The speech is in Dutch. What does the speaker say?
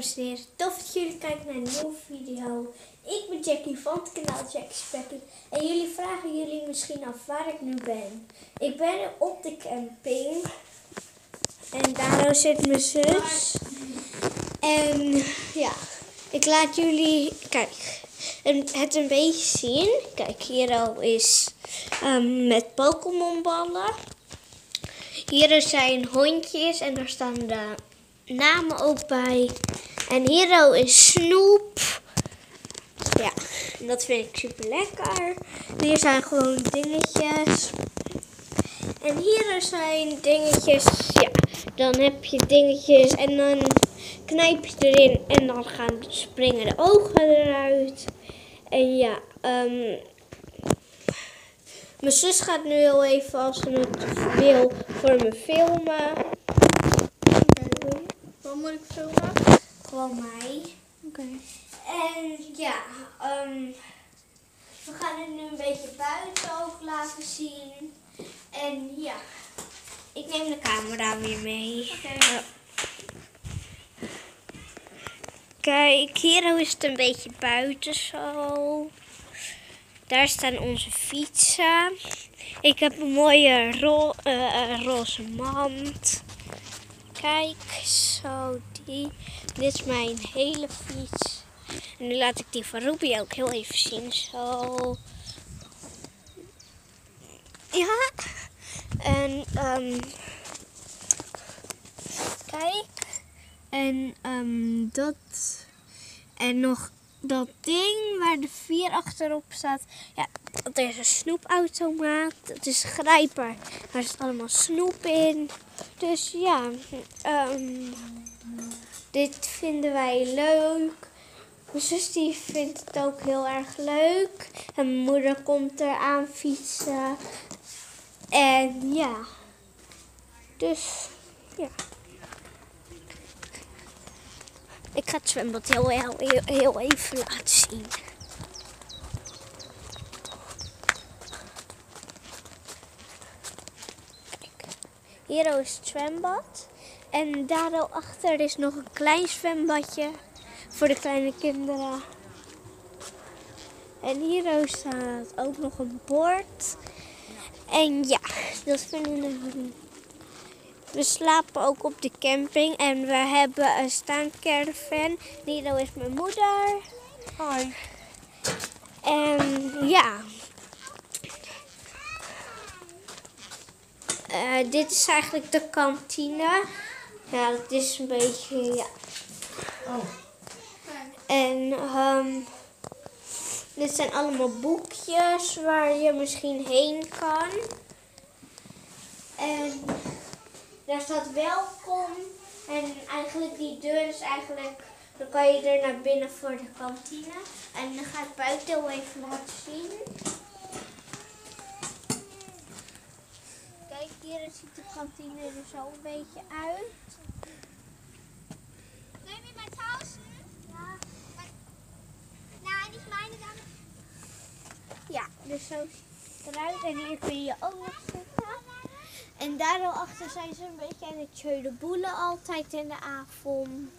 dames en. Tof dat jullie kijken naar een nieuwe video. Ik ben Jackie van het kanaal Jackie Specky. En jullie vragen jullie misschien af waar ik nu ben. Ik ben op de camping. En daar zit mijn zus. En ja, ik laat jullie, kijk, het een beetje zien. Kijk, hier al is ehm, met Pokémon ballen. Hier zijn hondjes en daar staan de namen ook bij. En hier is snoep. Ja, dat vind ik super lekker. Hier zijn gewoon dingetjes. En hier zijn dingetjes. Ja, dan heb je dingetjes en dan knijp je erin en dan gaan springen de ogen eruit. En ja, ehm, mijn zus gaat nu heel even als ze het wil voor me filmen. Moet ik filmen? Gewoon mij. Oké. En ja, ehm, we gaan het nu een beetje buiten ook laten zien. En ja, ik neem de camera weer mee. Ja. Kijk, hier is het een beetje buiten zo. Daar staan onze fietsen. Ik heb een mooie ro eh, roze mand. Kijk, zo die. Dit is mijn hele fiets. En nu laat ik die van Ruby ook heel even zien. Zo. Ja. En ehm kijk. En ehm dat. En nog dat ding waar de vier achterop staat. Ja, dat is een snoepautomaat. Het is grijper. Daar zit allemaal snoep in. Dus ja, ehm, dit vinden wij leuk. Mijn zus die vindt het ook heel erg leuk. En mijn moeder komt er aan fietsen. En ja, dus ja. Ik ga het zwembad heel, heel, heel, even laten zien. Kijk, hier is het zwembad. En daarachter is nog een klein zwembadje voor de kleine kinderen. En hier staat ook nog een bord. En ja, dat vinden we. We slapen ook op de camping en we hebben een staandcaravan. Nilo is mijn moeder. Hoi. En ja. Eh, dit is eigenlijk de kantine. Ja, dat is een beetje, ja. Oh. En ehm, dit zijn allemaal boekjes waar je misschien heen kan. En daar staat welkom. En eigenlijk die deur is eigenlijk, dan kan je er naar binnen voor de kantine. En dan ga ik buiten even laten zien. Kijk, hier ziet de kantine er zo een beetje uit. Neem je mijn tas? Ja. Nou, niet meine dan. Ja, dus zo ziet het eruit. En hier kun je ook nog. En daarachter zijn ze een beetje aan het boelen altijd in de avond.